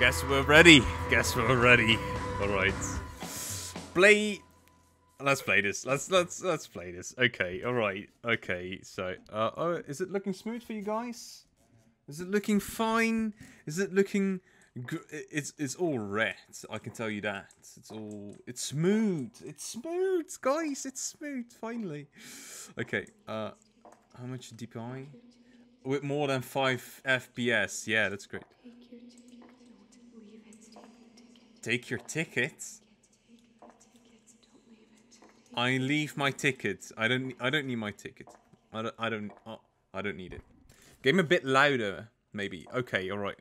Guess we're ready. Guess we're ready. All right. Play. Let's play this. Let's let's let's play this. Okay. All right. Okay. So, uh, oh, is it looking smooth for you guys? Is it looking fine? Is it looking? It's it's all red. I can tell you that. It's all. It's smooth. It's smooth, guys. It's smooth. Finally. Okay. Uh, how much DPI? With more than five FPS. Yeah, that's great. Take your tickets. I leave my tickets. I don't. I don't need my ticket. I don't. I don't. Oh, I don't need it. Game a bit louder, maybe. Okay. All right.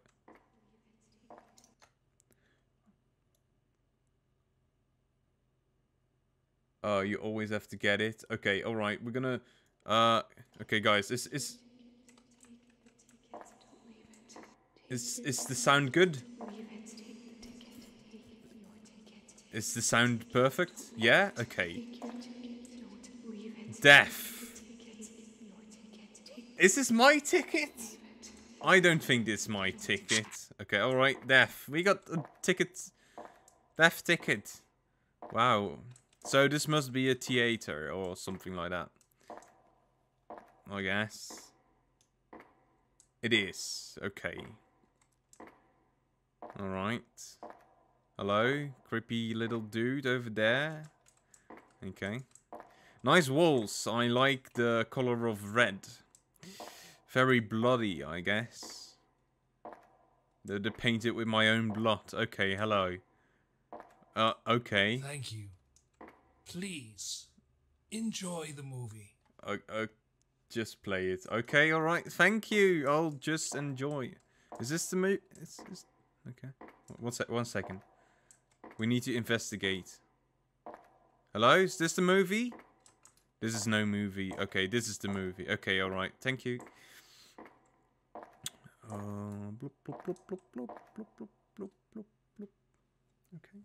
Oh, you always have to get it. Okay. All right. We're gonna. Uh. Okay, guys. This is. Is is the sound good? Is the sound perfect? Yeah? Okay. Deaf. Is this my ticket? I don't think this is my ticket. Okay, alright, Deaf. We got a ticket. Deaf ticket. Wow. So this must be a theater or something like that. I guess. It is. Okay. Alright. Hello, creepy little dude over there. Okay. Nice walls. I like the color of red. Very bloody, I guess. They're painted with my own blood. Okay, hello. Uh, okay. Thank you. Please, enjoy the movie. Uh, uh, just play it. Okay, alright. Thank you. I'll just enjoy. Is this the movie? Okay. One, sec one second. We need to investigate. Hello? Is this the movie? This is no movie. Okay, this is the movie. Okay, alright. Thank you. Uh. Okay.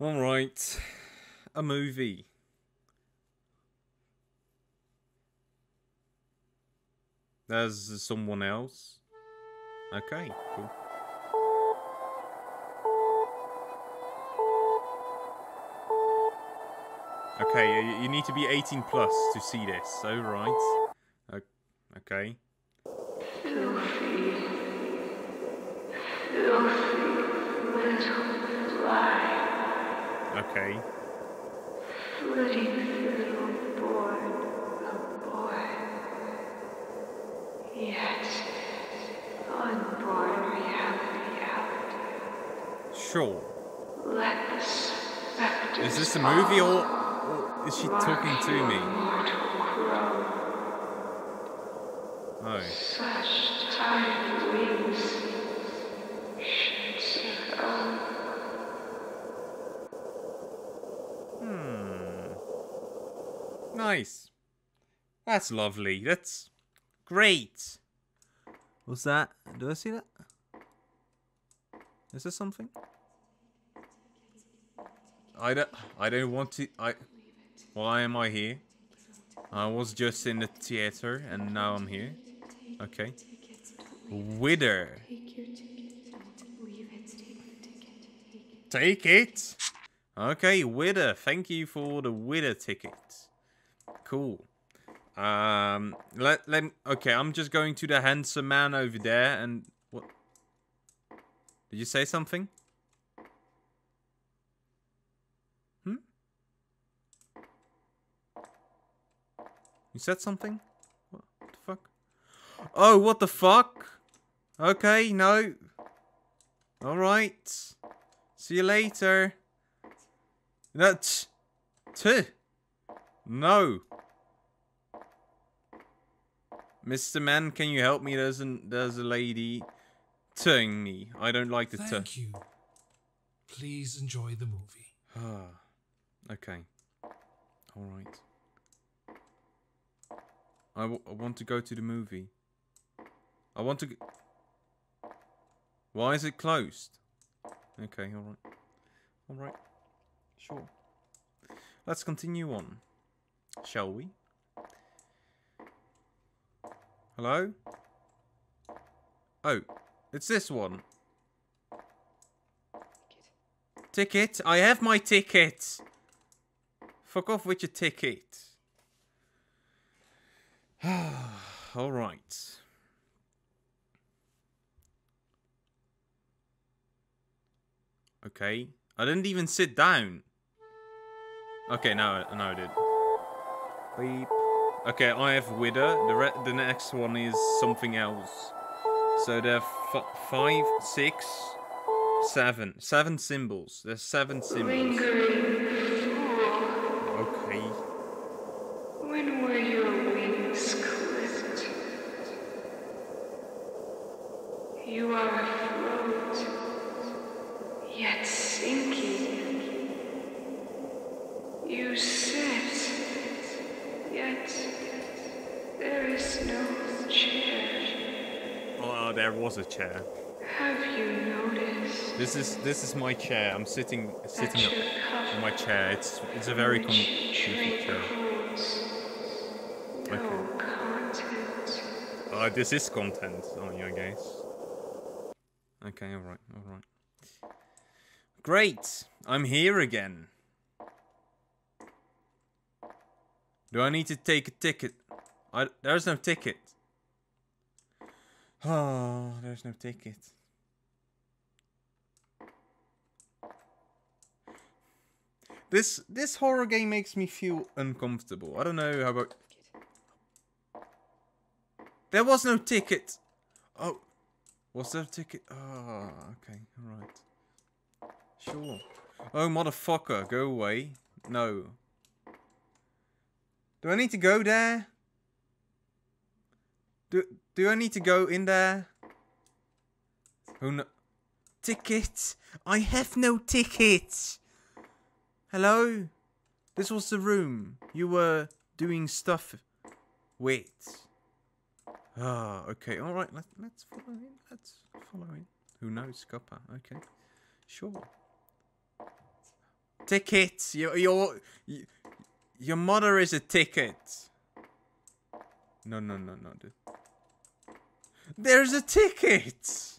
Alright. A movie. There's someone else. Okay, cool. Okay, you need to be 18 plus to see this. Oh, right. Okay. Okay. Flitting through born a boy. Yet, unborn reality. Sure. Let the specters Is this a movie or is she talking to me? Oh. Such tiny wings should surround. Hmm. Nice. That's lovely. That's great. What's that? Do I see that? Is there something? I don't. I don't want to. I. Why am I here? I was just in the theater and now I'm here. Okay. Wither. Take it. Okay, Wither. Thank you for the Wither ticket. Cool. Um, let let. Okay, I'm just going to the handsome man over there and what? Did you say something? You said something? What the fuck? Oh, what the fuck? Okay, no. Alright. See you later. No, t, No. Mr. Man, can you help me? There's, an, there's a lady telling me. I don't like the Thank you. Please enjoy the movie. Ah, okay. Alright. I, want to go to the movie. I want to... Why is it closed? Okay, alright. Alright. Sure. Let's continue on. Shall we? Hello? Oh, it's this one. Ticket? Ticket? I have my ticket. Fuck off with your ticket. All right. Okay. I didn't even sit down. Okay, now, now I did. Beep. Okay, I have Wither. The re the next one is something else. So there are five, six, seven, seven symbols. There's seven symbols. Lingering fool. Okay. When were your wings clipped? You are afloat, yet sinking. You sit, yet there is no chair. Oh, there was a chair. Have you noticed This is this is my chair. I'm sitting sitting up on my chair. It's it's a very comfortable chair. no Okay. content? Uh, this is content on you, I guess. Okay, alright, alright. Great! I'm here again. Do I need to take a ticket? I, there's no ticket. Oh, there's no ticket. This this horror game makes me feel uncomfortable. I don't know how about there was no ticket. Oh, was there a ticket? Oh, okay, all right. Sure. Oh, motherfucker, go away. No. Do I need to go there? Do Do I need to go in there? Oh no. Ticket. I have no ticket. Hello. This was the room you were doing stuff Wait. Ah, okay, all right. Let, let's follow him. Let's follow him. Who knows, Copper? Okay, sure. Tickets. Your your your mother is a ticket. No, no, no, no. dude. There's a ticket.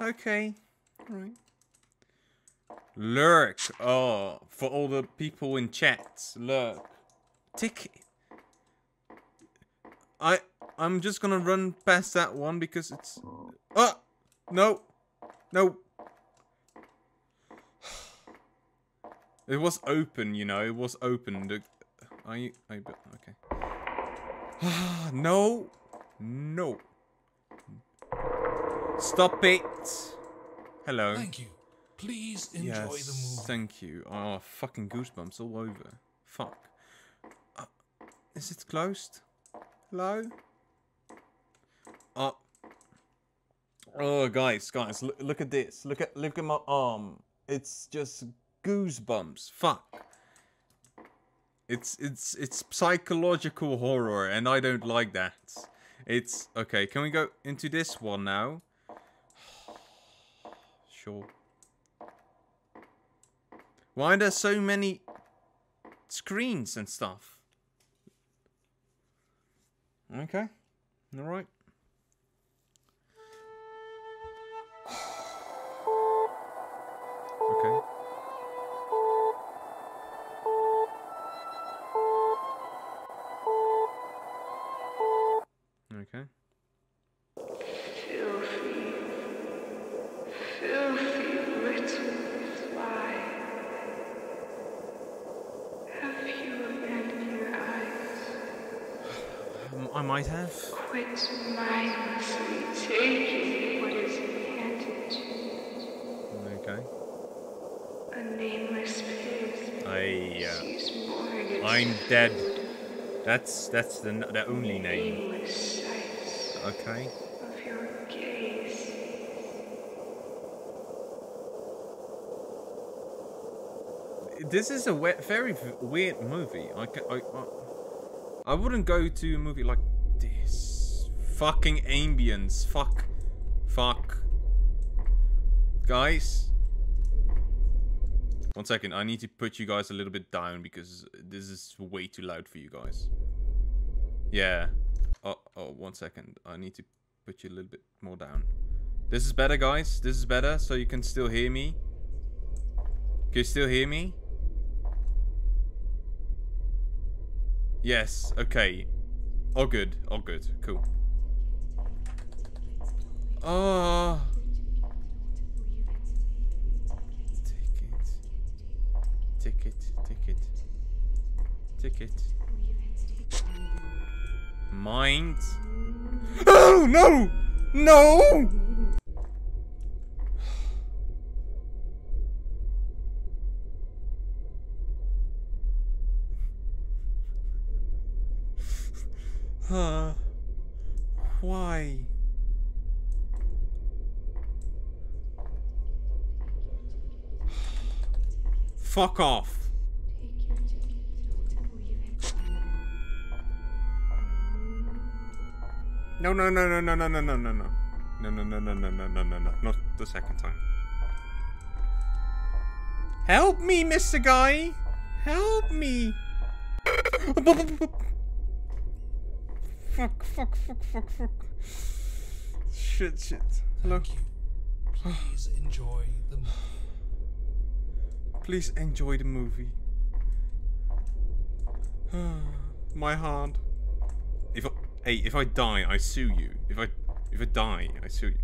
Okay, right. Lurk. Oh, for all the people in chat. Lurk. Ticket. I I'm just gonna run past that one because it's. Oh no, no. It was open, you know. It was open. The, I I bu- okay. no, no. Stop it. Hello. Thank you. Please enjoy yes, the movie. thank you. Oh, fucking goosebumps all over. Fuck. Uh, is it closed? Hello? Oh. Oh, guys, guys, look, look at this. Look at look at my arm. It's just goosebumps. Fuck. It's it's it's psychological horror, and I don't like that. It's okay. Can we go into this one now? Sure. Why are there so many screens and stuff? Okay. Alright. Okay. Filthy, filthy little fly. Have you abandoned your eyes? I might have. Quit mindlessly taking what is handed to you. Okay. A nameless pig I, uh, I'm dead. That's that's the the only name. Okay. of your gaze. This is a we- very weird movie. I, I I wouldn't go to a movie like this. Fucking ambience. Fuck. Fuck. Guys. One second. I need to put you guys a little bit down because this is way too loud for you guys. Yeah. Oh, oh, one second. I need to put you a little bit more down. This is better, guys. This is better, so you can still hear me. Can you still hear me? Yes, okay. All good, all good, cool. Oh. Ticket. Ticket, ticket. Ticket. Mind. Oh, no! No! Uh, why? Fuck off. No, no, no, no, no, no, no, no, no, no. No, no, no, no, no, no, no, no, no. Not the second time. Help me, Mr. Guy! Help me! fuck, fuck, fuck, fuck, fuck. Shit, shit. Hello? Thank you. Please enjoy the movie. Please enjoy the movie. My heart. Hey, if I die, I sue you. If I, if I die, I sue you.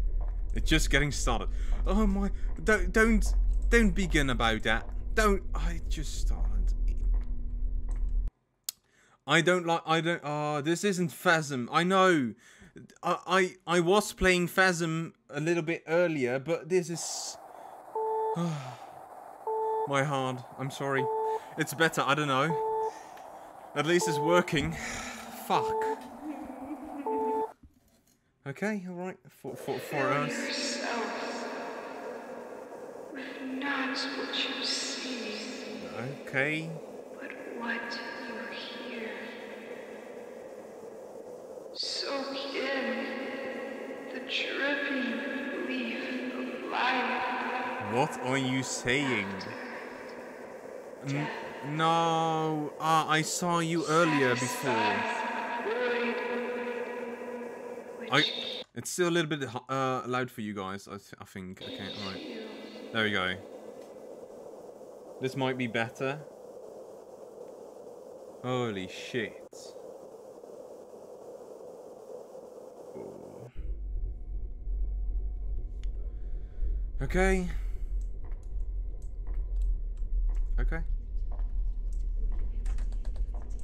It's just getting started. Oh my! Don't, don't, don't begin about that. Don't. I just started. I don't like. I don't. Ah, this isn't Phasm. I know. I, I I was playing Phasm a little bit earlier, but this is. My heart. I'm sorry. It's better. I don't know. At least it's working. Fuck. Okay, alright. For, for, for us. Yourself not what you see, Okay. but what you hear. Soak in the dripping leaf of life. What are you saying? No. Ah, I saw you earlier before. I. It's still a little bit uh, loud for you guys, I, th I think. Okay, alright. There we go. This might be better. Holy shit. Okay. Okay.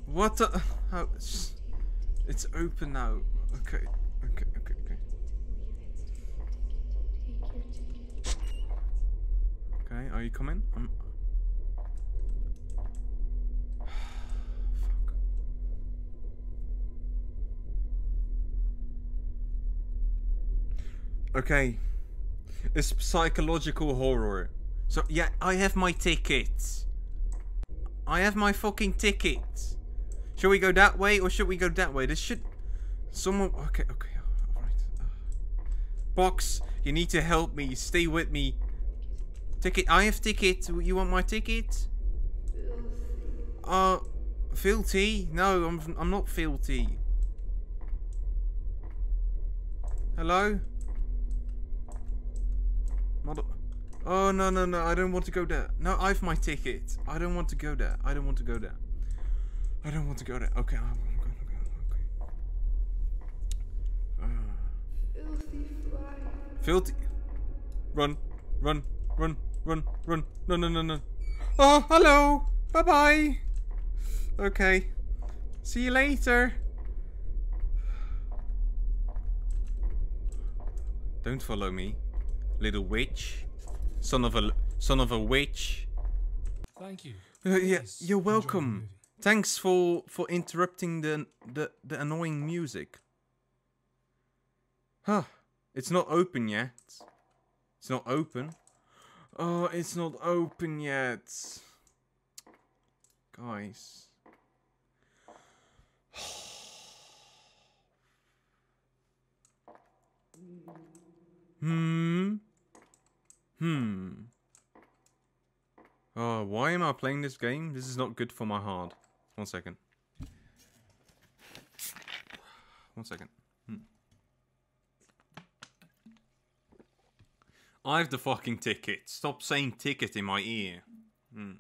What the? It's, it's open now. Okay. Okay. Okay. Are you coming? I'm. Fuck. Okay. It's psychological horror. So yeah, I have my ticket. I have my fucking ticket. Should we go that way or should we go that way? This should... Someone... Okay, okay. Alright. Pox, you need to help me. Stay with me. Ticket. I have ticket. You want my ticket? Uh... Filthy? No, I'm, I'm not filthy. Hello? Mother... Oh, no, no, no. I don't want to go there. No, I have my ticket. I don't want to go there. I don't want to go there. I don't want to go there. Okay, I'm going to go. Okay. Uh. Filthy. Filthy. Run, run, run, run, run. No, no, no, no. Oh, hello. Bye bye. Okay. See you later. Don't follow me, little witch. Son of a son of a witch. Thank you. Uh, yeah, you're welcome. Thanks for for interrupting the the the annoying music. Huh. It's not open yet. It's not open. Oh, it's not open yet. Guys. Hmm. Hmm. Oh, why am I playing this game? This is not good for my heart. One second. One second. I have the fucking ticket. Stop saying ticket in my ear. Hmm.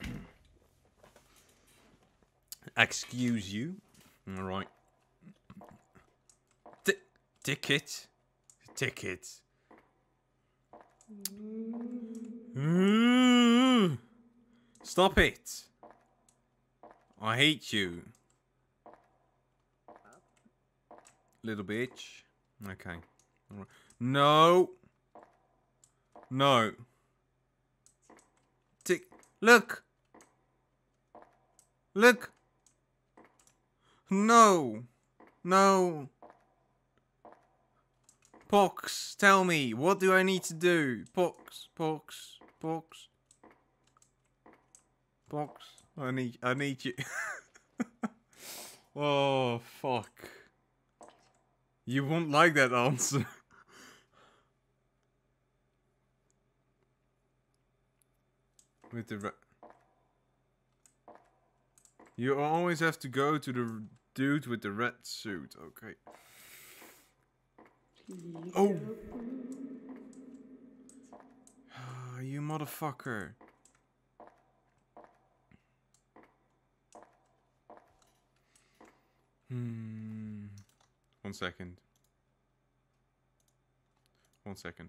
Excuse you. All right. Ti ticket. Ticket. Mm. Stop it. I hate you. Little bitch. Okay. No. No. Tick. Look. Look. No. No. Pox, tell me, what do I need to do? Pox, Pox, Pox. Pox, I need, I need you. oh, fuck. You won't like that answer. With the You always have to go to the dude with the red suit, okay. Oh! You motherfucker. Hmm. One second. One second.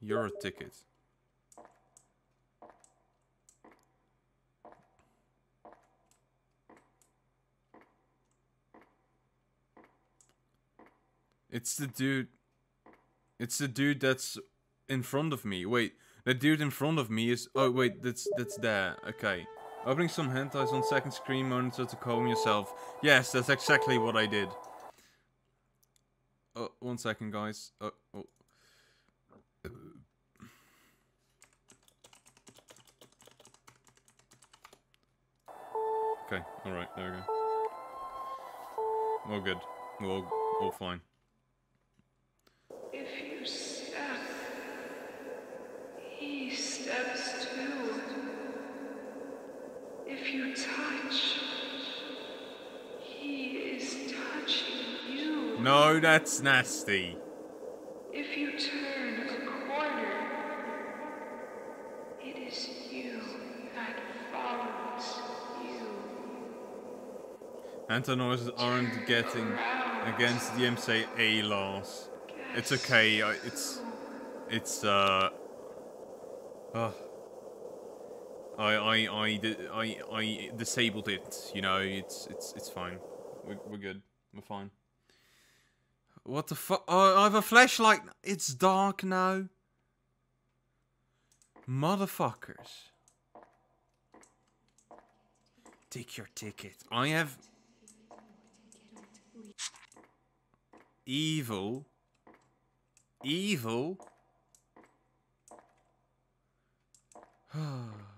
You're a ticket. It's the dude. It's the dude that's in front of me. Wait, the dude in front of me is. Oh wait, that's that's there. Okay. Opening some hentais on second screen monitor to calm yourself. Yes, that's exactly what I did. Oh, one second, guys. Oh, oh. Okay, alright, there we go. All good. We're all, all fine. If you step, he steps too. If you touch, he is touching you. No, that's nasty. If you turn a corner, it is you that follows you. Antonoises aren't getting against the MCA laws. It's okay. It's, it's uh, uh I I I I I disabled it. You know, it's it's it's fine. We're we're good. We're fine. What the fuck? Oh, I have a flashlight. It's dark now. Motherfuckers. Take your ticket. I have evil. Evil.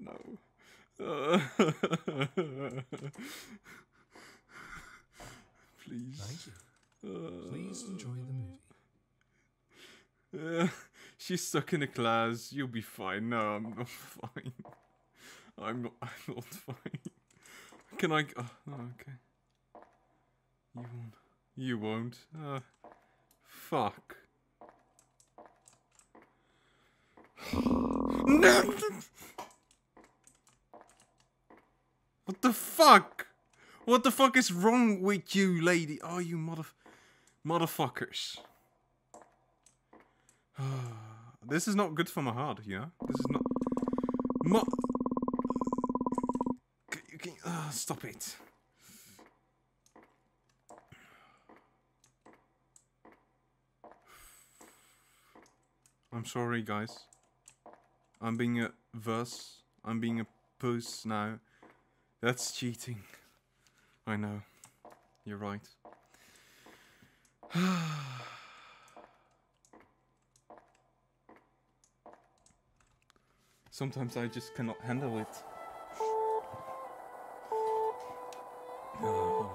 No. Uh, Please. Thank you. Please enjoy the movie. Uh, she's stuck in a class. You'll be fine. No, I'm not fine. I'm not. I'm not fine. Can I? Oh, oh, okay. You won't. You won't. Uh, fuck. no. What the fuck? What the fuck is wrong with you, lady? Oh, you mother. Motherfuckers. this is not good for my heart, you know? This is not... Mo... Can, can, uh, stop it. I'm sorry, guys. I'm being a verse. I'm being a puss now. That's cheating. I know. You're right. Sometimes I just cannot handle it. Oh.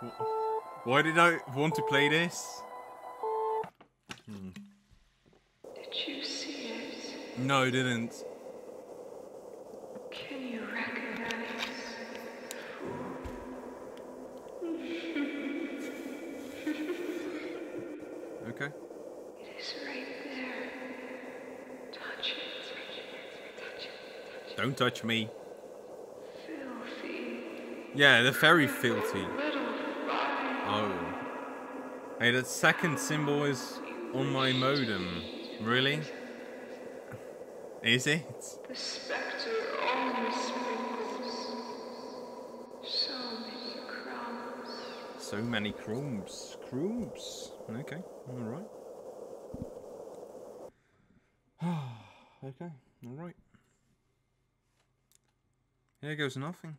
Why did I want to play this? Hmm. Did you see it? No, I didn't. Can you recognize? Okay. It is right there. Touch it. Touch it. Don't touch me. Filthy. Yeah, they're very filthy. Oh. Hey, that second symbol is on my modem. Really? Is it? The specter only sprinkles. So many crumbs. So many crumbs. Crumbs. Okay, alright. okay, alright. Here goes nothing.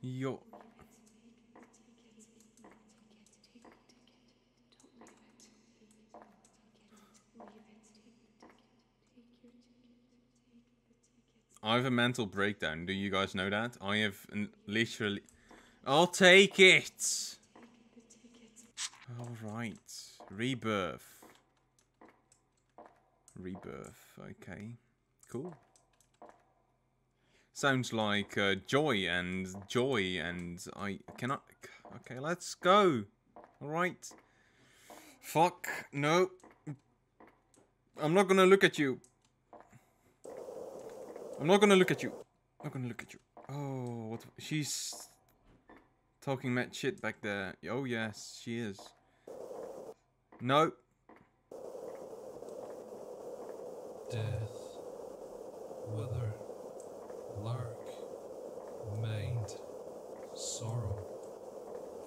Yo. I have a mental breakdown. Do you guys know that? I have literally. I'll take it. All right. Rebirth. Rebirth. Okay. Cool. Sounds like uh, joy and joy and I cannot. Okay, let's go. All right. Fuck no. I'm not gonna look at you. I'm not gonna look at you. I'm not gonna look at you. Oh, what? She's talking mad shit back there. Oh yes, she is. No. Death, lurk, mind, sorrow,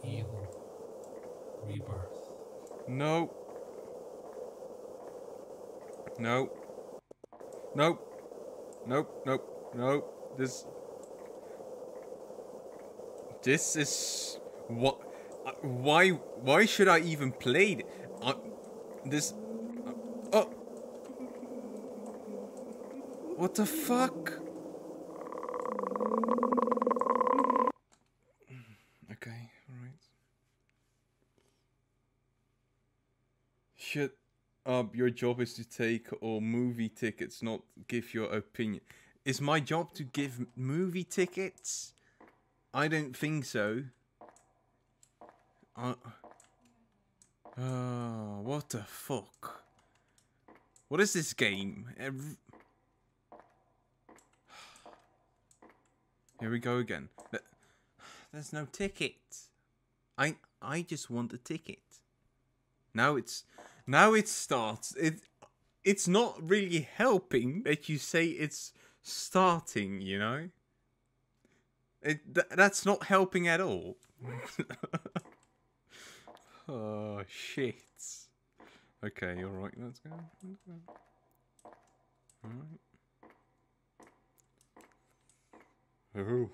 evil, rebirth. No. No. Nope. Nope. Nope. Nope. This. This is what. uh, Why? Why should I even play uh, this? uh, oh. What the fuck? Okay. All right. Shut Your job is to take or movie tickets, not give your opinion. Is my job to give movie tickets? I don't think so. Uh, oh, what the fuck? What is this game? Ev- Here we go again. Th- There's no ticket. I I just want a ticket. Now it's now it starts. It it's not really helping that you say it's starting, you know? It th- that's not helping at all. oh shit. Okay, all right, let's go. Let's go. All right. Oh,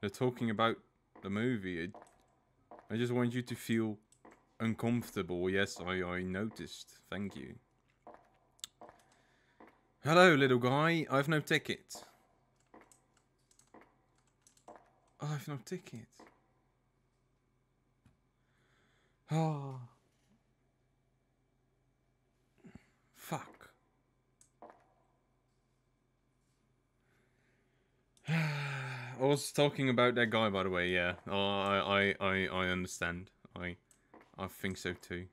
they're talking about the movie. I, I just want you to feel uncomfortable. Yes, I, I noticed. Thank you. Hello, little guy. I've no ticket. I've no ticket. Oh. Fuck. I was talking about that guy, by the way. Yeah, oh, I, I, I, I understand. I, think so too.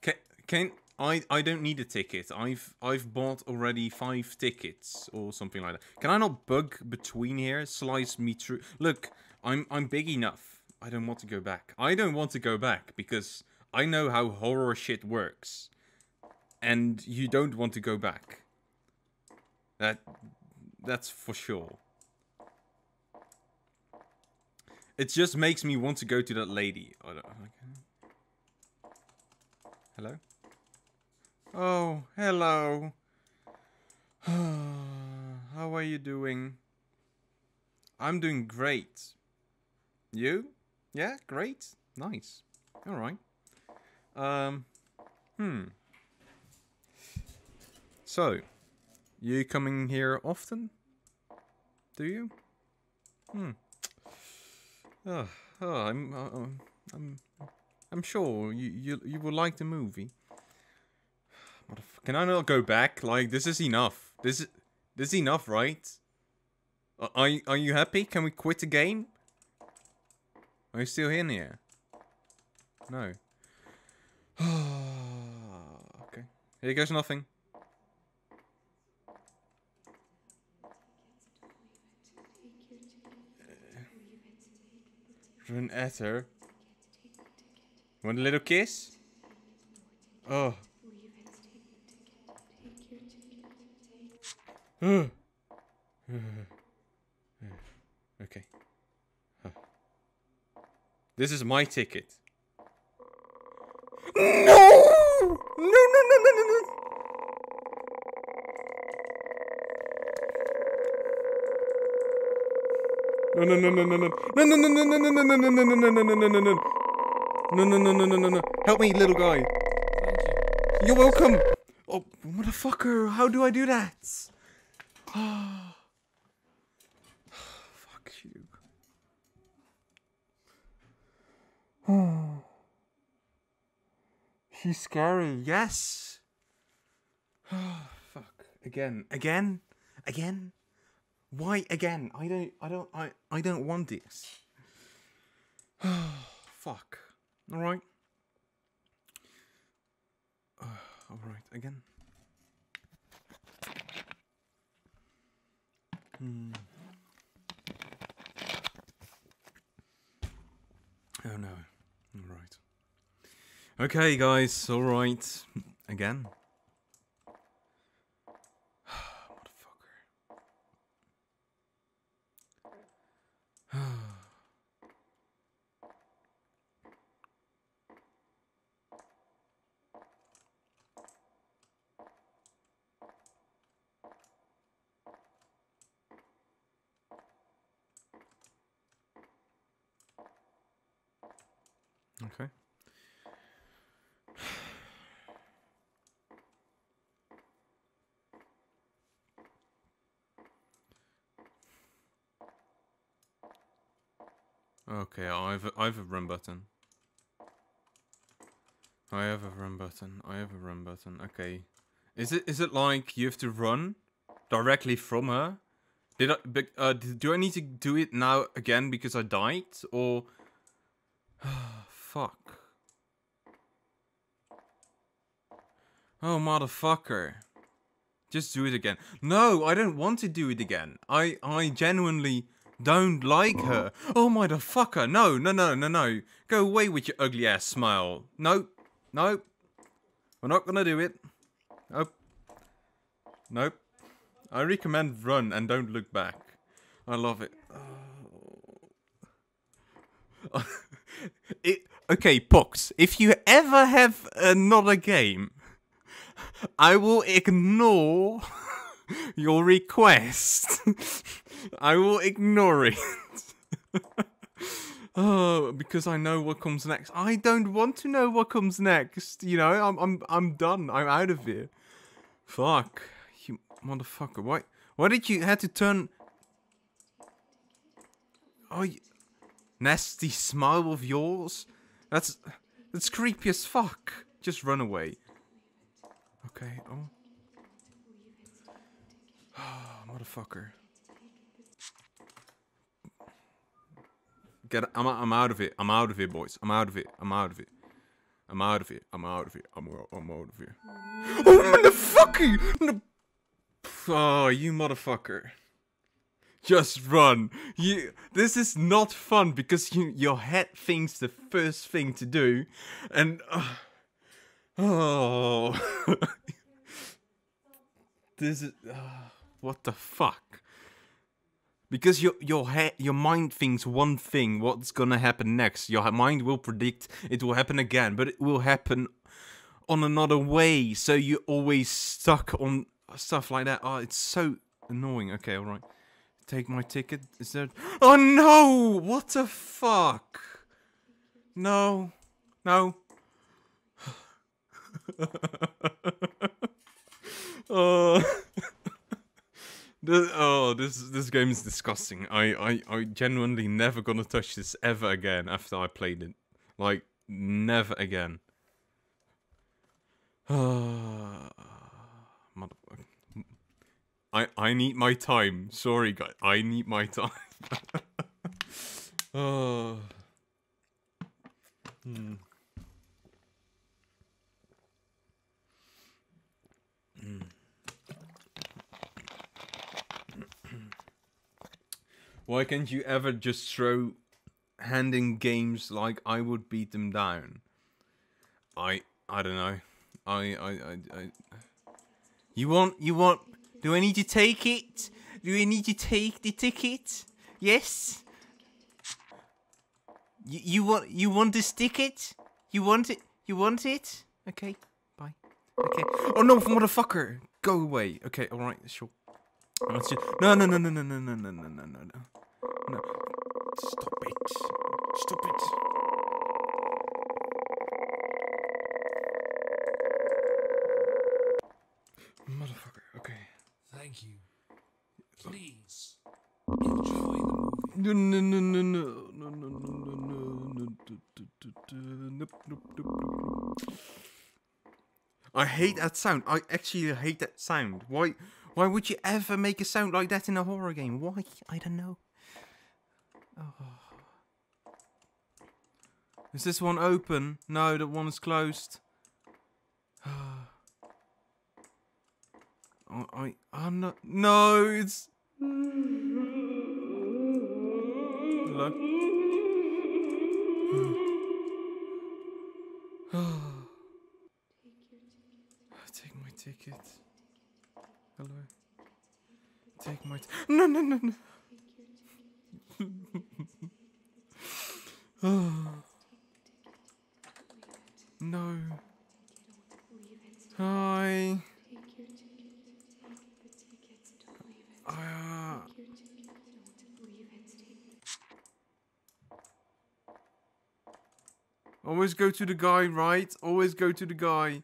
Can, can, I I don't need a ticket. I've I've bought already five tickets or something like that. Can I not bug between here? Slice me through. Look, I'm I'm big enough. I don't want to go back. I don't want to go back because I know how horror shit works, and you don't want to go back. That that's for sure. It just makes me want to go to that lady. Okay. Hello? Oh, hello. How are you doing? I'm doing great. You? Yeah, great. Nice. All right. Um, hmm. So, you coming here often? Do you? Hmm. Oh, oh I'm, uh, um, I'm, I'm sure you, you, you will like the movie. Can I not go back? Like, this is enough. This is, this is enough, right? Are, are you happy? Can we quit the game? Are you still in here? No. okay. Here goes nothing. Run at her. Want a little kiss? Oh. okay. This is my ticket. No, no, no, no, no, no. No, no, no, no, no, no. No, no, no, no, no, no, no, no, no, no, no, no, no, no, no, no, no. No, no, no, no, no, no, no. Help me, little guy. Thank you. You're welcome. Oh, motherfucker. How do I do that? Fuck you. She's scary. Yes. Fuck. Again. Again. Again. Why again? I don't. I don't. I. I don't want this. Fuck. All right. all right. Again. Hmm. Oh no. All right. Okay, guys. All right. Again. Motherfucker. Okay. Okay, I have a, I have a run button. I have a run button. I have a run button. Okay. Is it is it like you have to run directly from her? Did I uh do I need to do it now again because I died or fuck. Oh motherfucker. Just do it again. No, I don't want to do it again. I I genuinely don't like her. Oh motherfucker. No, no, no, no, no. Go away with your ugly ass smile. Nope. Nope. We're not gonna do it. Nope. Nope. I recommend run and don't look back. I love it. Oh. it okay, Pox. If you ever have another game, I will ignore your request. I will ignore it. Oh, because I know what comes next. I don't want to know what comes next. You know, I'm I'm I'm done. I'm out of here. Fuck. You motherfucker. Why why did you have to turn Oh you... nasty smile of yours? That's that's creepy as fuck. Just run away. Okay, oh. motherfucker. Get I'm I'm out of it. I'm out of it, boys. I'm out of it. I'm out of it. I'm out of here. I'm out of here. I'm out, I'm out of here. Oh, motherfucker! Oh, you motherfucker. Just run. You. This is not fun because you, your head thinks the first thing to do, and uh, oh, this is uh, what the fuck. Because your your your mind thinks one thing, what's gonna happen next. Your mind will predict it will happen again, but it will happen on another way. So you're always stuck on stuff like that. Oh, it's so annoying. Okay, all right. Take my ticket. Is there? Oh no! What the fuck? No, no. oh. Oh, this this game is disgusting. I, I I genuinely never gonna touch this ever again after I played it. Like never again. I I need my time. Sorry, guys. I need my time. oh. Hmm. Why can't you ever just throw hand in games like I would beat them down? I I don't know. I I I, I You want you want do I need to take it? Do I need to take the ticket? Yes. You, you want you want this ticket? You want it? You want it? Okay. Bye. Okay. Oh no, motherfucker! Go away. Okay. All right. Sure. Let's just, no, no, no, no, no, no, no, no, no, no, no, no. No. Stop it. Stop it. Motherfucker. Okay. Thank you. Please enjoy the movie. No, no, no, no, no, no, no, no, no, no, no, nope, nope, nope, nope. I hate that sound. I actually hate that sound. Why? Why would you ever make a sound like that in a horror game? Why? I don't know. Oh. Is this one open? No, that one is closed. Oh, I, I'm not. No, it's. Hello. Hmm. Take my ticket. Hello. Take my. T- no, no, no, no. no. Hi. Uh, always go to the guy, right? Always go to the guy.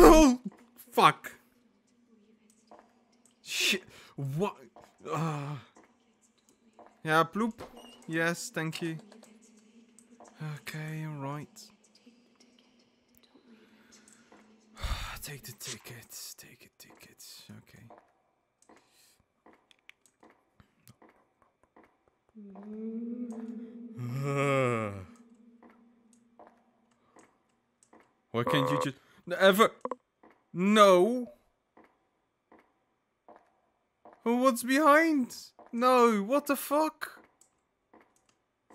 Oh, fuck. Shit. What? Uh. Yeah, bloop. Yes, thank you. Okay, alright. Ah, take the tickets. Take the tickets. Okay. Ah. Why can't you uh. just ever? No. What's behind? No. What the fuck?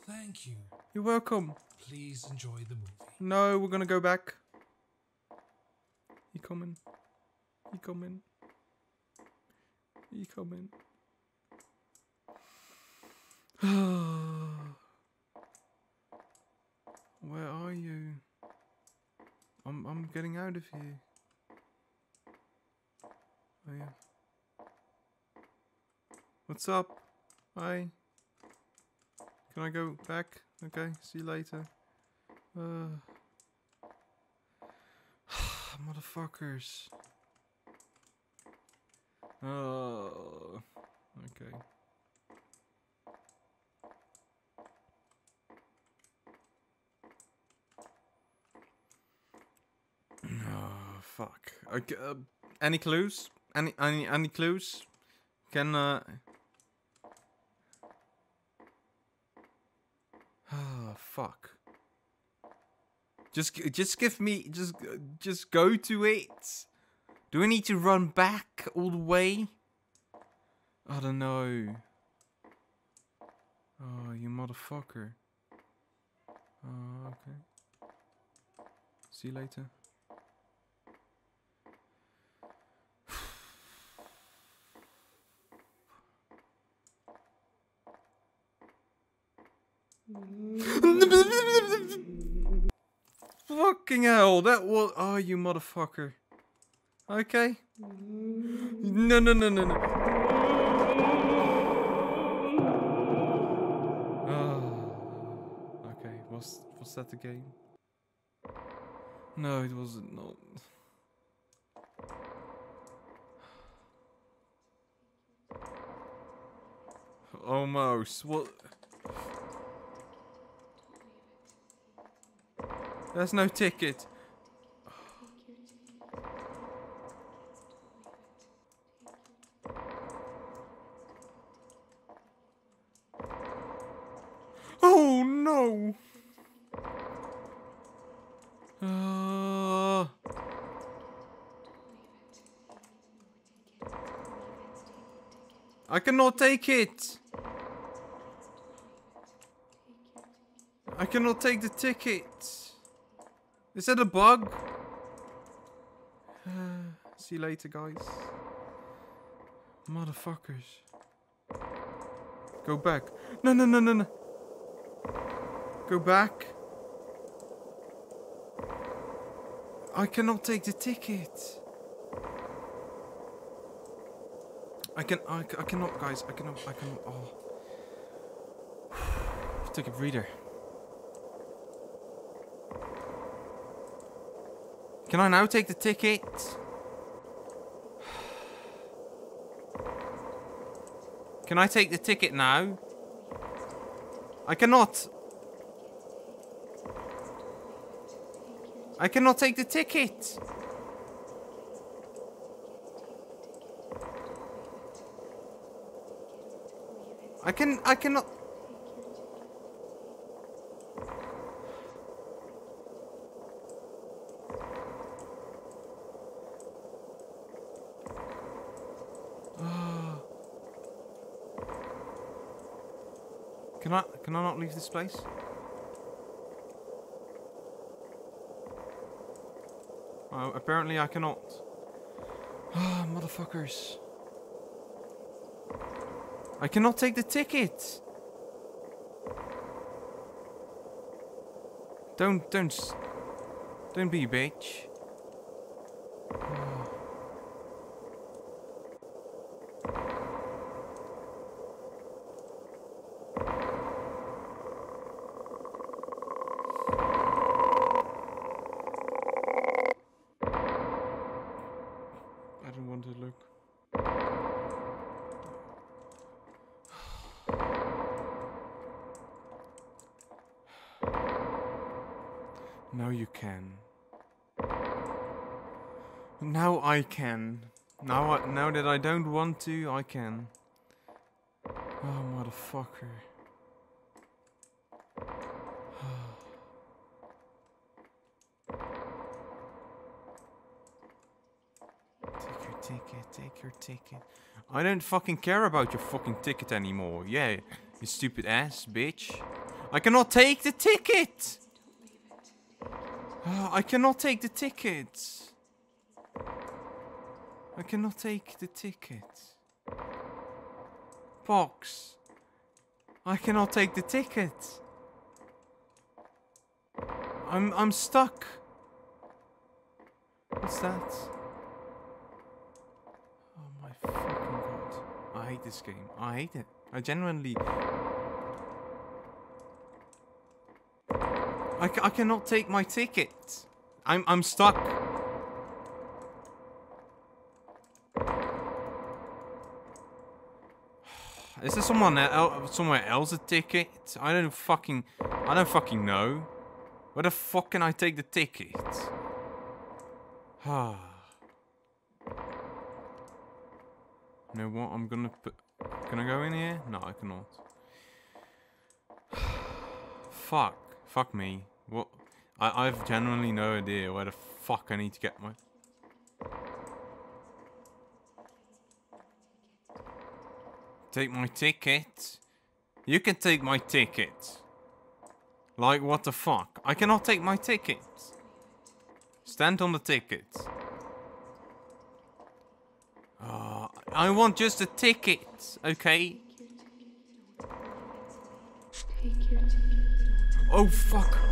Thank you. You're welcome. Please enjoy the movie. No, we're gonna go back. You coming? You coming? You coming? Where are you? I'm I'm getting out of here. Oh yeah. What's up? Hi. Can I go back? Okay, see you later. Uh Motherfuckers. Oh, okay. Oh, fuck. Okay, uh, any clues? Any any any clues? Can uh Oh, fuck. Just, just give me, just, just go to it. Do we need to run back all the way? I don't know. Oh, you motherfucker. Oh, okay. See you later. Fucking hell, that was. Oh, you motherfucker. Okay. No, no, no, no, no. Oh. Okay, was was that the game? No, it wasn't. No. Almost. What? There's no ticket. Oh no! Uh, I cannot take it. I cannot take the ticket. Is that a bug? See you later, guys. Motherfuckers. Go back. No, no, no, no, no. Go back. I cannot take the ticket. I can, I, I cannot, guys. I cannot, I cannot. Oh. Take a breather. Can I now take the ticket? Can I take the ticket now? I cannot. I cannot take the ticket. I can I cannot Can I not leave this place? Oh, apparently I cannot. Ah, motherfuckers. I cannot take the ticket. Don't don't don't be a bitch. I don't want to look. Now you can. Now I can. Now I, now that I don't want to, I can. Oh motherfucker. Take your ticket, take your ticket. I don't fucking care about your fucking ticket anymore. Yeah, you stupid ass bitch. I cannot take the ticket! Ah, I cannot take the tickets. I cannot take the tickets. Box. I cannot take the tickets. I'm I'm stuck. What's that? Oh my fucking god. I hate this game. I hate it. I genuinely I, I cannot take my ticket. I'm I'm stuck. Is there someone el- somewhere else a ticket? I don't fucking I don't fucking know. Where the fuck can I take the ticket? Ah. you know what? I'm gonna put. Can I go in here? No, I cannot. Fuck. Fuck me. What? I I've genuinely no idea where the fuck I need to get my. Take my ticket. You can take my ticket. Like what the fuck? I cannot take my ticket. Stand on the ticket. Uh, I want just a ticket, okay? Take your ticket. Oh fuck. Take your tickets. Take the tickets. Don't leave it. Take your ticket. Don't leave it. Take the tickets. No! Don't leave it. Take your ticket. It. Take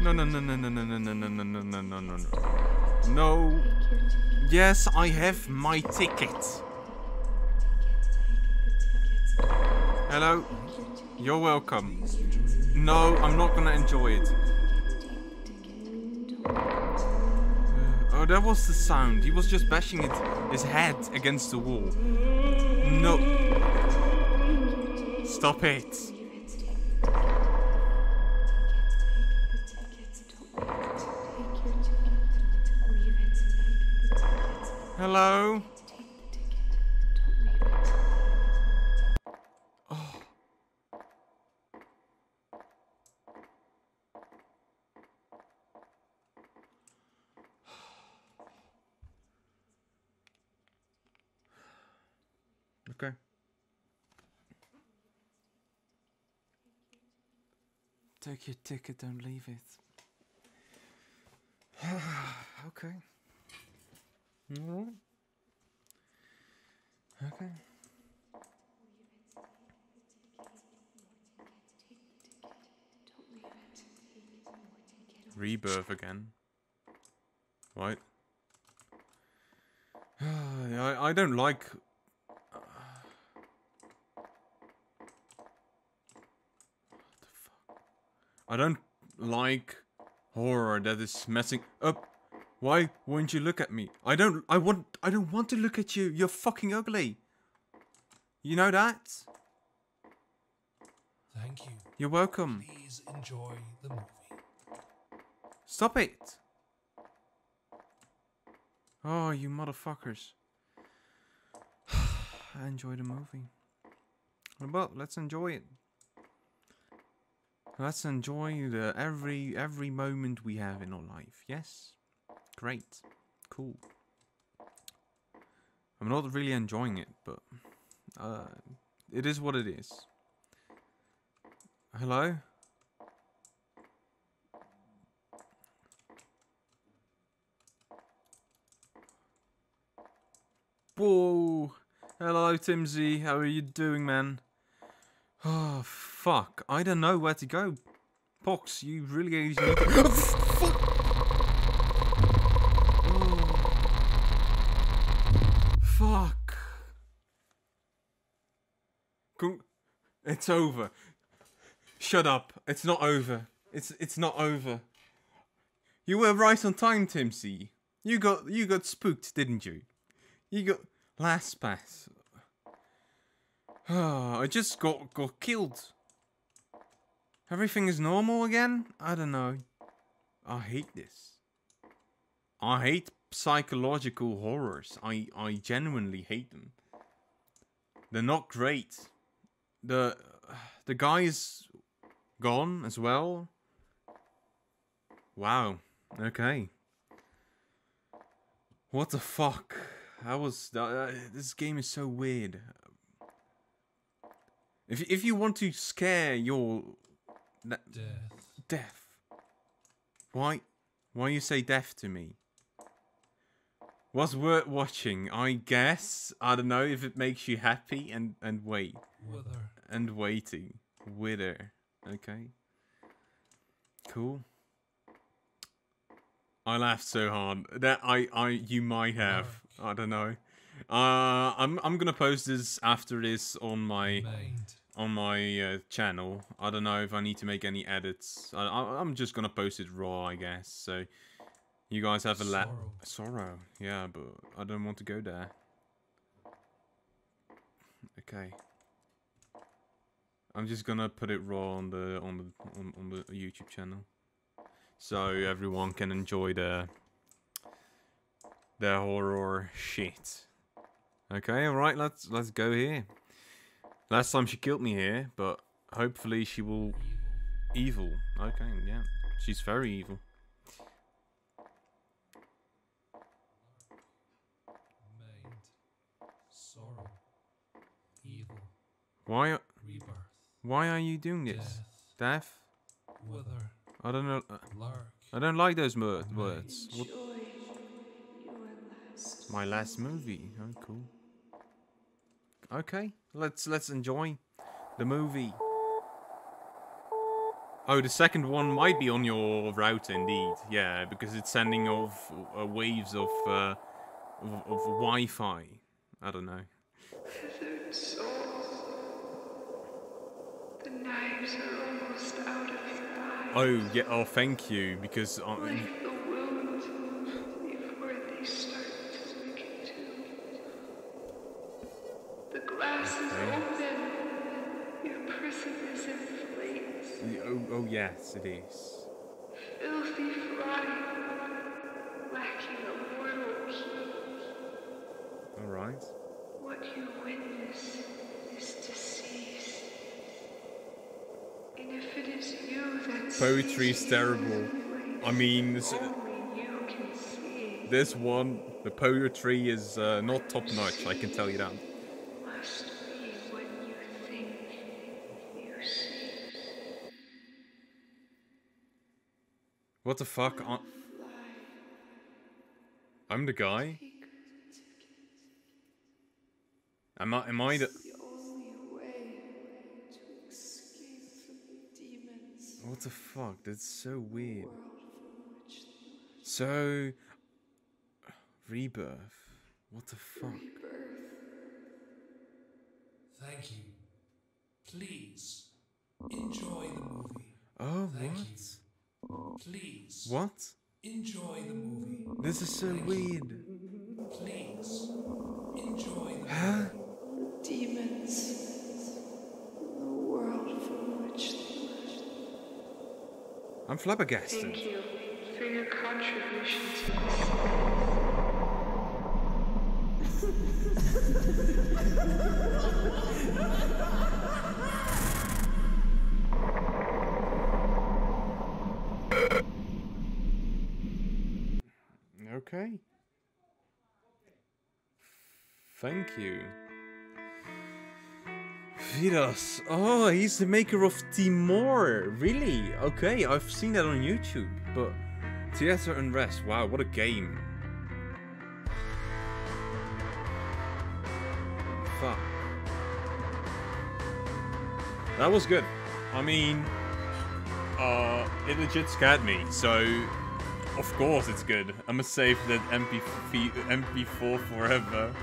No no no no no no no no no no no no no no no. No. Yes, I have my ticket. Hello. You're welcome. No, I'm not gonna enjoy it. Uh, oh, that was the sound. He was just bashing it, his head against the wall. No. Stop it. Hello. Okay. Take your ticket, don't leave it. okay. Alright. Okay. Rebirth again. Right. I I don't like I don't like horror that is messing up. Why won't you look at me? I don't I want I don't want to look at you. You're fucking ugly. You know that? Thank you. You're welcome. Please enjoy the movie. Stop it. Oh, you motherfuckers. I enjoy the movie. Well, let's enjoy it. Let's enjoy the every every moment we have in our life. Yes. Great. Cool. I'm not really enjoying it, but uh, it is what it is. Hello? Whoa! Hello, Timsy. How are you doing, man? Oh, fuck. I don't know where to go. Pox, you really need to... Fuck! Fuck. It's over. Shut up. It's not over. It's it's not over. You were right on time, Timsy. You got you got spooked, didn't you? You got last pass. I just got got killed. Everything is normal again? I don't know. I hate this. I hate psychological horrors. I I genuinely hate them. They're not great. The the guy is gone as well. Wow. Okay. What the fuck? That was uh, this game is so weird. If if you want to scare your Death. death, why why you say death to me? Was worth watching, I guess. I don't know if it makes you happy and and wait Wither. and waiting. Wither. Okay. Cool. I laughed so hard that I I you might have. I don't know. Uh, I'm I'm gonna post this after this on my Mind. On my uh, channel. I don't know if I need to make any edits. I, I I'm just gonna post it raw, I guess. So you guys have a la Sorrow. sorrow. Yeah, but I don't want to go there. Okay. I'm just gonna put it raw on the on the on, on the YouTube channel. so everyone can enjoy the the horror shit. Okay, all right, let's let's go here. Last time she killed me here, but hopefully she will evil. Okay, yeah, she's very evil. Mind, sorrow, evil, Why rebirth, why are you doing this? death, Death? wither, I don't know. lark, I don't like those wor- words. What, your last. my last movie. Oh, cool. Okay, let's let's enjoy the movie. Oh, the second one might be on your route indeed. Yeah, because it's sending off uh, waves of uh, of, of Wi-Fi. I don't know. Feathered souls. The knives are almost out of your eyes. Oh yeah. Oh, thank you. Because uh, yes, it is. Filthy fry. Lacking a mortal key. All right. What you witness is disease. And if it is you that Poetry is terrible. I mean, this, only you can see. this one, the poetry is uh, not top notch. I can tell you that. Must be what you think you see. What the fuck? I'm the guy. Am I? Am I the? The only way to escape from the demons What the fuck? That's so weird. world from which the So, rebirth. What the fuck? rebirth Thank you. Please enjoy the movie. Oh, Thank what? you. Please What? enjoy the movie. This is so weird. Please enjoy the Huh? demons in the world from which they I'm flabbergasted. Thank you for your contribution to this. Okay. Thank you. Vidas. Oh, he's the maker of Timor. Really? Okay, I've seen that on YouTube. But Theater Unrest. Wow, what a game. Fuck. That was good. I mean, uh, it legit scared me. So, of course it's good. I'ma save that MP MP4 forever.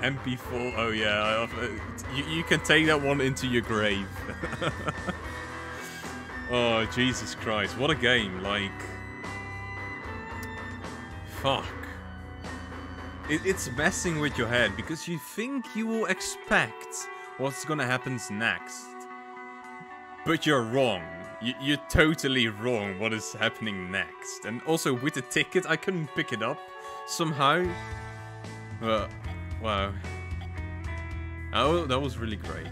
MP4. Oh yeah, uh, you you can take that one into your grave. oh Jesus Christ! What a game! Like, fuck. It, it's messing with your head because you think you will expect what's gonna happen next, but you're wrong. You, you're totally wrong. What is happening next? And also with the ticket, I couldn't pick it up somehow. But wow, oh, that was really great.